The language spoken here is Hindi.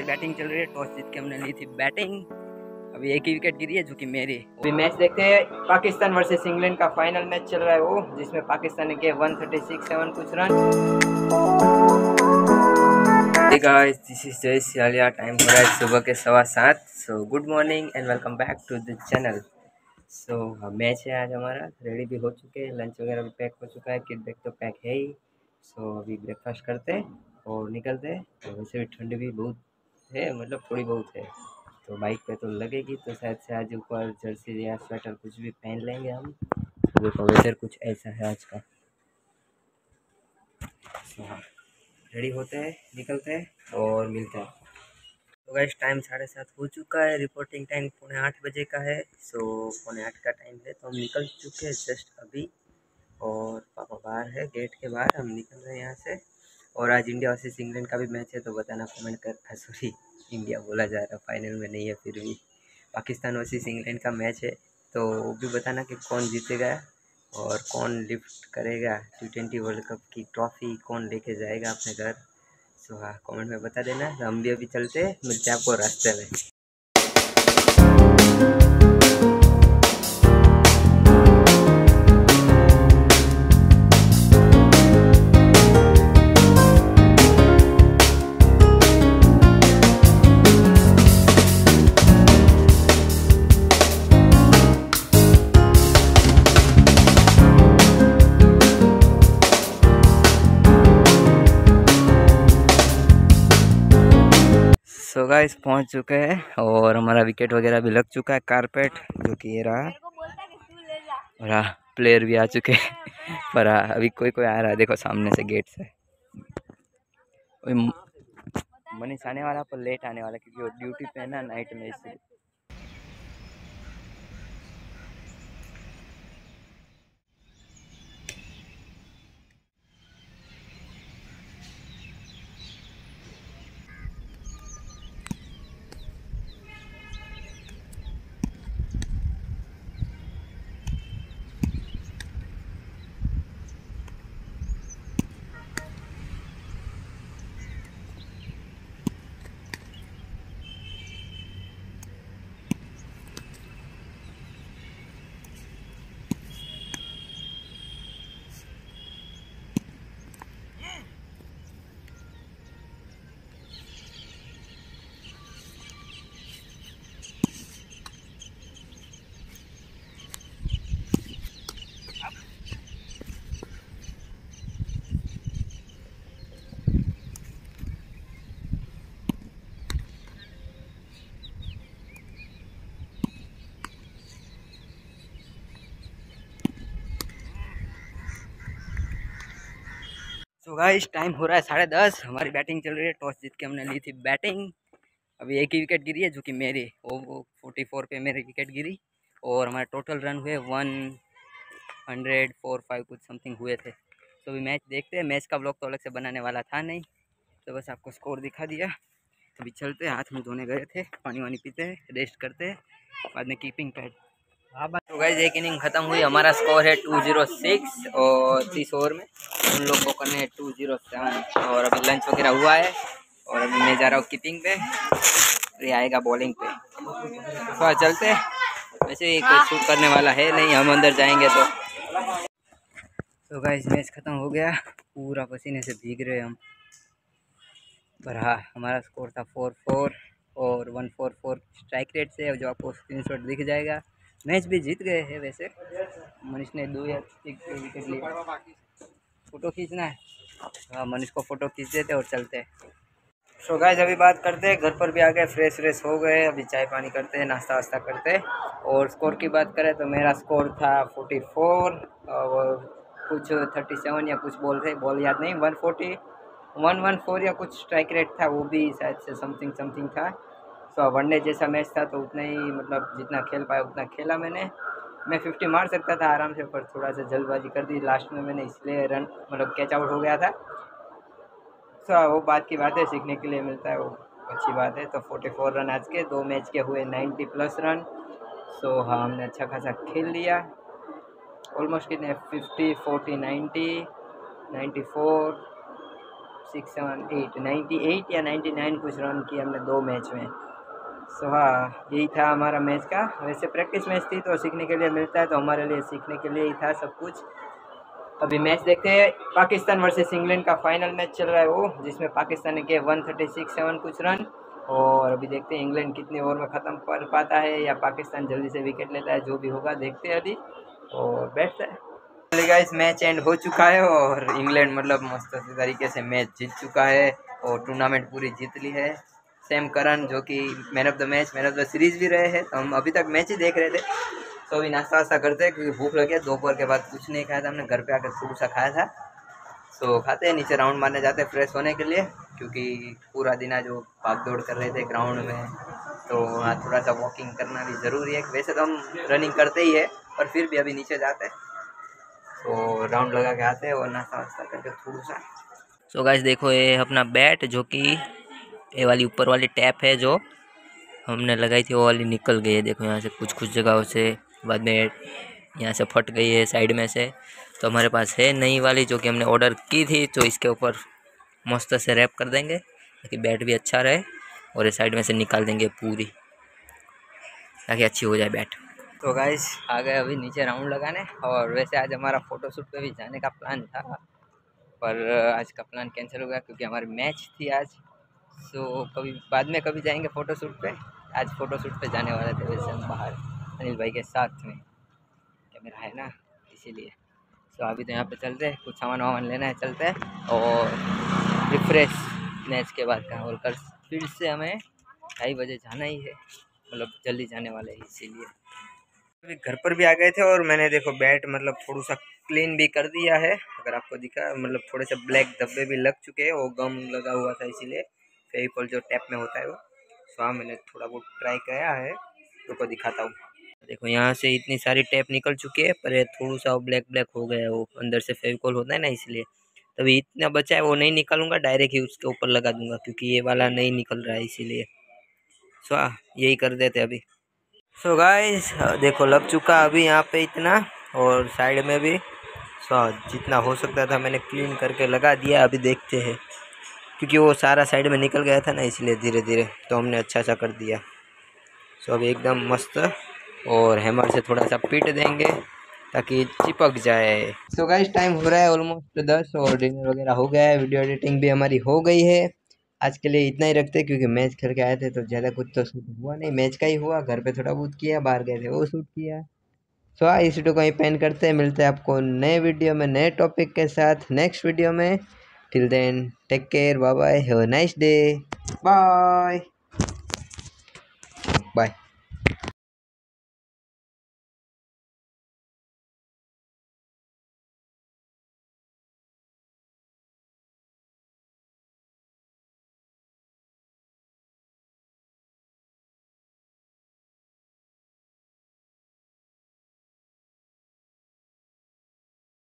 हमारी बैटिंग चल रही है टॉस जीत के हमने ली थी बैटिंग अभी एक ही विकेट गिरी है जो कि मेरी। अभी मैच देखते हैं पाकिस्तान वर्सेस इंग्लैंड का फाइनल मैच चल रहा है वो जिसमें पाकिस्तान ने किए 136 सेवन कुछ रन दिस इज़ जय सियालिया टाइम हो रहा है सुबह के सवा सात। So good morning and welcome back to the channel so match है आज हमारा रेडी भी हो चुके हैं लंच वगैरह भी पैक हो चुका है किट बैग तो पैक है ही। सो so, अभी ब्रेकफास्ट करते हैं और निकलते हैं और वैसे भी ठंड भी बहुत है मतलब थोड़ी बहुत है। तो बाइक पे तो लगेगी तो शायद से आज ऊपर जर्सी या स्वेटर कुछ भी पहन लेंगे हम। तो वेदर कुछ ऐसा है आज का। रेडी होते हैं, निकलते हैं और मिलते हैं। तो गैस टाइम साढ़े सात हो चुका है। रिपोर्टिंग टाइम पौने आठ बजे का है। सो पौने आठ का टाइम है तो हम निकल चुके हैं जस्ट अभी। और पापा बाहर है गेट के बाहर। हम निकल रहे हैं यहाँ से। और आज इंडिया वर्सेज इंग्लैंड का भी मैच है तो बताना कमेंट कर। सॉरी इंडिया बोला जा रहा है फाइनल में नहीं है फिर भी। पाकिस्तान वर्सेज इंग्लैंड का मैच है तो वो भी बताना कि कौन जीतेगा और कौन लिफ्ट करेगा। टी ट्वेंटी वर्ल्ड कप की ट्रॉफ़ी कौन लेके जाएगा अपने घर? सो हाँ कमेंट में बता देना। हम भी अभी चलते हैं, मिलते हैं आपको रास्ते में। गाइस पहुँच चुके हैं और हमारा विकेट वगैरह भी लग चुका है कारपेट जो कि ये रहा। और हाँ प्लेयर भी आ चुके हैं पर हाँ अभी कोई कोई आ रहा है देखो सामने से गेट से। मनीष आने वाला पर लेट आने वाला क्योंकि वो ड्यूटी पे है ना नाइट में इसलिए। सो गाइस टाइम हो रहा है साढ़े दस। हमारी बैटिंग चल रही है टॉस जीत के हमने ली थी बैटिंग अभी एक ही विकेट गिरी है, जो कि मेरी, वो फोर्टी फोर पे मेरी विकेट गिरी। और हमारे टोटल रन हुए वन हंड्रेड फोर फाइव कुछ समथिंग हुए थे। तो अभी मैच देखते हैं। मैच का ब्लॉग तो अलग से बनाने वाला था नहीं। तो बस आपको स्कोर दिखा दिया। अभी चलते हाथ में धोने गए थे, पानी वानी पीते हैं रेस्ट करते हैं। बाद में कीपिंग पैड तो गाइज़ एक इनिंग ख़त्म हुई, हमारा स्कोर है टू ज़ीरो सिक्स और तीस ओवर में। उन लोग को करने हैं टू ज़ीरो सेवन और अभी लंच वगैरह हुआ है और अभी मैं जा रहा हूँ कीपिंग पे। ये आएगा बॉलिंग पे। तो चलते वैसे ही कोई शूट करने वाला है नहीं, हम अंदर जाएँगे तो। तो गाइज़ मैच ख़त्म हो गया। पूरा पसीने से भीग रहे हम। पर हाँ हमारा स्कोर था फोर फोर और one four four strike rate से, जो आपको स्क्रीन दिख जाएगा। मैच भी जीत गए हैं वैसे। मनीष ने दो या एक विकेट लिया फ़ोटो खींचना है। हाँ मनीष को फ़ोटो खींच देते और चलते सो गाइस अभी बात करते हैं। घर पर भी आ गए फ्रेश व्रेश हो गए। अभी चाय पानी करते हैं, नाश्ता वास्ता करते और स्कोर की बात करें तो मेरा स्कोर था फोर्टी फोर और कुछ थर्टी सेवन या कुछ बॉल थे बॉल याद नहीं। One forty one one four या कुछ स्ट्राइक रेट था, वो भी शायद से समथिंग समथिंग था। सो वनडे जैसा मैच था तो उतना ही मतलब जितना खेल पाया, उतना खेला मैंने। मैं फिफ्टी मार सकता था आराम से, पर थोड़ा सा जल्दबाजी कर दी। लास्ट में मैंने इसलिए रन मतलब कैच आउट हो गया था। सो वो बात की बात है, सीखने के लिए मिलता है, वो अच्छी बात है। तो फोर्टी फोर रन आज के, दो मैच के हुए नाइन्टी प्लस रन सो हाँ हमने अच्छा खासा खेल लिया। ऑलमोस्ट कितने fifty forty ninety ninety four six seven eight ninety eight या नाइन्टी नाइन कुछ रन किए हमने दो मैच में। सो हाँ यही था हमारा मैच का। वैसे प्रैक्टिस मैच थी तो सीखने के लिए मिलता है तो हमारे लिए सीखने के लिए ही था सब कुछ। अभी मैच देखते हैं। पाकिस्तान वर्सेस इंग्लैंड का फाइनल मैच चल रहा है वो, जिसमें पाकिस्तान ने किए वन थर्टी सिक्स सेवन कुछ रन और अभी देखते हैं इंग्लैंड कितने ओवर में ख़त्म कर पाता है या पाकिस्तान जल्दी से विकेट लेता है, जो भी होगा देखते हैं अभी। और बैठता है। गाइस मैच एंड हो चुका है और इंग्लैंड मतलब मस्त तरीके से मैच जीत चुका है और टूर्नामेंट पूरी जीत ली है। सेम करन जो कि man of the match man of the series भी रहे हैं। तो हम अभी तक मैच ही देख रहे थे। तो अभी नाश्ता वास्ता करते हैं, क्योंकि भूख लगे दोपहर के बाद कुछ नहीं खाया था हमने। घर पे आकर थोड़ा सा खाया था। तो खाते हैं, नीचे राउंड मारने जाते हैं फ्रेश होने के लिए, क्योंकि पूरा दिन आज वो भाग दौड़ कर रहे थे ग्राउंड में। तो वहाँ थोड़ा सा वॉकिंग करना भी ज़रूरी है। वैसे तो हम रनिंग करते ही है, पर फिर भी अभी नीचे जाते हैं। तो राउंड लगा के आते हैं और नाश्ता वास्ता करके थोड़ा सा सो गाइस देखो ये अपना बैट जो कि ये वाली ऊपर वाली टैप है जो हमने लगाई थी, वो वाली निकल गई है। देखो यहाँ से कुछ कुछ जगहों से बाद में यहाँ से फट गई है साइड में से। तो हमारे पास है नई वाली जो कि हमने ऑर्डर की थी तो इसके ऊपर मस्त से रैप कर देंगे, ताकि बैट भी अच्छा रहे और ये साइड में से निकाल देंगे पूरी, ताकि अच्छी हो जाए बैट। तो गाइस आ गए अभी नीचे राउंड लगाने, और वैसे आज हमारा फ़ोटोशूट पे भी जाने का प्लान था, पर आज का प्लान कैंसिल हो गया, क्योंकि हमारी मैच थी आज। सो कभी बाद में कभी जाएँगे फ़ोटोशूट पे? आज फ़ोटोशूट पे जाने वाले थे, वैसे हम बाहर, अनिल भाई के साथ में। कैमरा है ना, इसीलिए। सो अभी तो यहाँ पे चलते हैं, कुछ सामान वामान लेना है, चलते हैं, और रिफ्रेश मैच के बाद का और कल फ़ील्ड से हमें ढाई बजे जाना ही है मतलब जल्दी जाने वाले हैं, इसीलिए। अभी घर पर भी आ गए थे, और मैंने देखो बैट मतलब थोड़ा सा क्लीन भी कर दिया है, अगर आपको दिखा मतलब थोड़े से ब्लैक धब्बे भी लग चुके हैं, वो गम लगा हुआ था, इसीलिए। फेविकॉल जो टैप में होता है वो। सो हाँ मैंने थोड़ा बहुत ट्राई किया है। तो को दिखाता हूँ। देखो यहाँ से इतनी सारी टैप निकल चुकी है पर थोड़ा सा ब्लैक ब्लैक हो गया है वो। अंदर से फेविकॉल होता है ना इसलिए। तभी इतना बचा है वो नहीं निकालूँगा डायरेक्ट ही उसके ऊपर लगा दूँगा क्योंकि ये वाला नहीं निकल रहा है इसीलिए। सो हाँ, यही कर देते अभी। सो गाइस देखो लग चुका अभी यहाँ पे इतना और साइड में भी। सो जितना हो सकता था मैंने क्लीन करके लगा दिया अभी देखते हैं। क्योंकि वो सारा साइड में निकल गया था ना इसलिए धीरे धीरे तो हमने अच्छा सा कर दिया। सो अभी एकदम मस्त और हैमर से थोड़ा सा पीट देंगे ताकि चिपक जाए। सो गाइस टाइम हो रहा है ऑलमोस्ट दस और डिनर वगैरह हो गया है। वीडियो एडिटिंग भी हमारी हो गई है। आज के लिए इतना ही रखते हैं क्योंकि मैच खेल के आए थे तो ज़्यादा कुछ तो शूट हुआ नहीं। मैच का ही हुआ घर पे थोड़ा बहुत किया बाहर गए थे वो शूट किया। सो so, इस वीडियो को ही पेन करते हैं मिलते हैं आपको नए वीडियो में नए टॉपिक के साथ। नेक्स्ट वीडियो में Till then, take care. Bye bye. Have a nice day. Bye. Bye.